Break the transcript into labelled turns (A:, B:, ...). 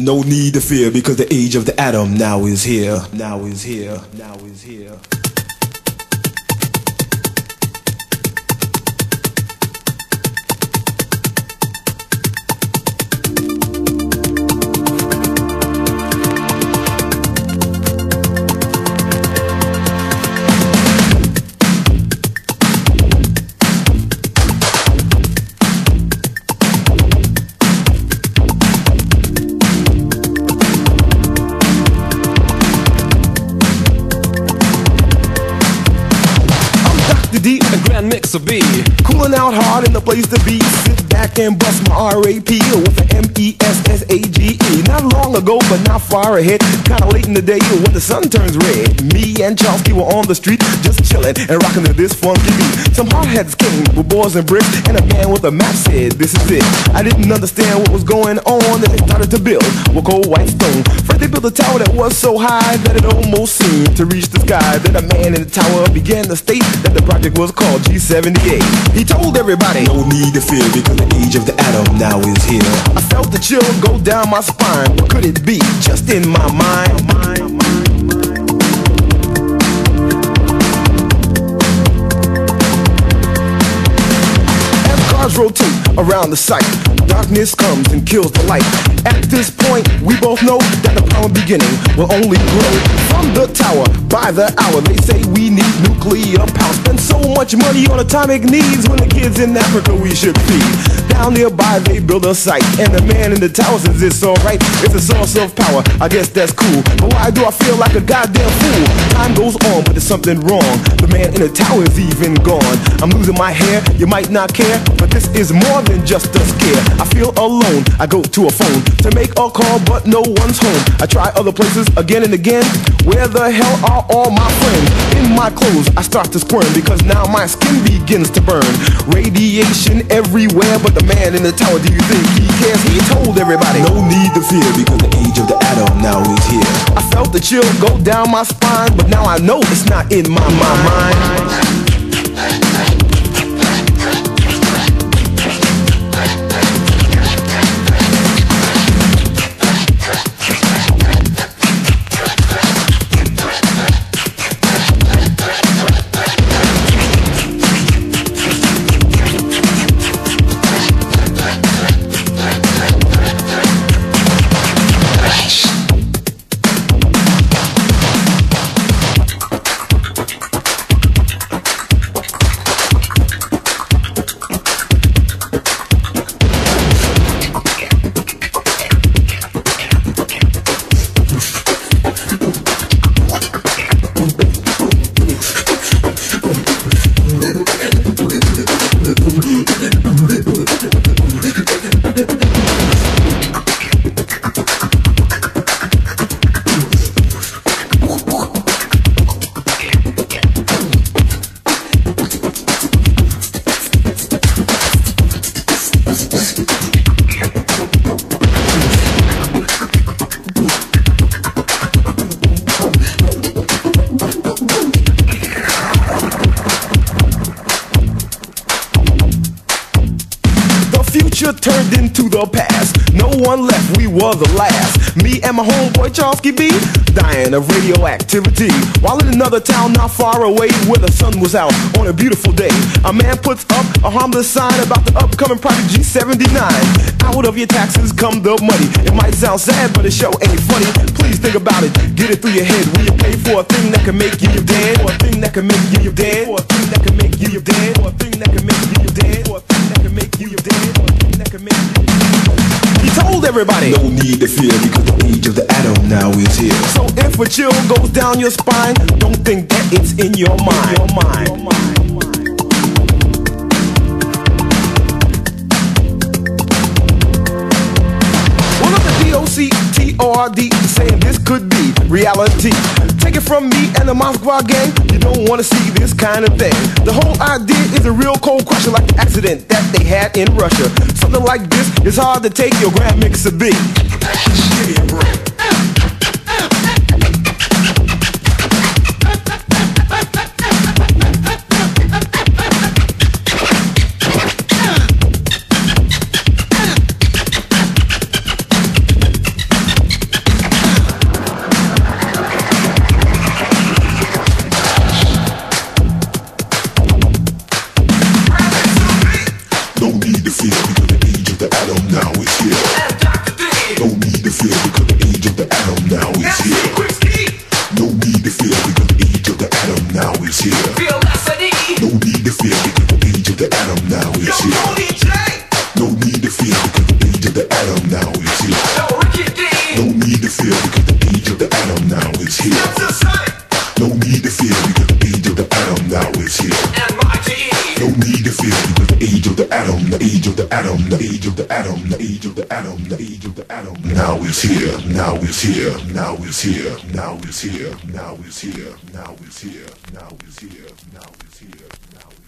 A: No need to fear because the age of the atom now is here. Now is here. Now is here.
B: Mix of B.
C: Cooling out hard in the place to be. Sit back and bust my RAP with an M-E-S-S-A-G-E. Long ago, but not far ahead. Kinda late in the day when the sun turns red. Me and Charlesky were on the street just chilling and rocking to this funky beat. Some hardheads came with boys and bricks and a man with a map said, this is it. I didn't understand what was going on and they started to build with cold white stone. First they built a tower that was so high that it almost seemed to reach the sky. Then a man in the tower began to state that the project was called G78. He told everybody,
A: No need to fear because the age of the atom now is here.
C: I felt the chill go down my spine. Could it be? Just in my mind. As cars rotate around the site, darkness comes and kills the light. At this point, we both know that the power beginning will only grow. From the tower, by the hour, they say we need nuclear power. Spend so much money on atomic needs when the kids in Africa we should feed. Down nearby, they build a site, and the man in the tower says it's alright. It's a source of power, I guess that's cool. But why do I feel like a goddamn fool? Time goes on, but there's something wrong. The man in the tower is even gone. I'm losing my hair, you might not care, but this is more than just a scare. I feel alone, I go to a phone to make a call, but no one's home. I try other places again and again. Where the hell are all my friends? My clothes, I start to squirm because now my skin begins to burn. Radiation everywhere, but the man in the tower, do you think he cares? He told everybody.
A: No need to fear because the age of the atom now is here.
C: I felt the chill go down my spine, but now I know it's not in my, my mind. Turned into the past. No one left, we were the last. Me and my homeboy Charlesky B dying of radioactivity. While in another town not far away where the sun was out on a beautiful day, a man puts up a harmless sign about the upcoming Project G79. Out of your taxes come the money. It might sound sad, but it sure ain't funny. Please think about it, get it through your head. Will you pay for a thing that can make you dead? For a thing that can make you dead? For a thing that can make you dead? For a thing that can make you dead? For a thing that can make you dead? For that can make you He told everybody.
A: No need to fear because the age of the atom now is here.
C: So if a chill goes down your spine, don't think that it's in your mind. Your mind. At saying this could be reality. Take it from me and the Moskva gang, you don't want to see this kind of thing. The whole idea is a real cold crusher like the accident that they had in Russia. Something like this is hard to take your grand mix of B. Give me a break.
D: Now is here.
B: and Dr. D.
D: No need to fear because the age of the atom now is here. No need to fear because the age of the atom now is here. No need to fear because the age of the atom now is here. No need to fear because the age of the atom now is here. No need to fear because the age of the atom now is here.
B: The
D: No need to fear because the age of the atom now is here. Atom, the age of the atom, the age of the atom, the age of the atom, the age of the atom. Now is here, now is here, now is here, now is here, now is here, now is here, now is here, now is here.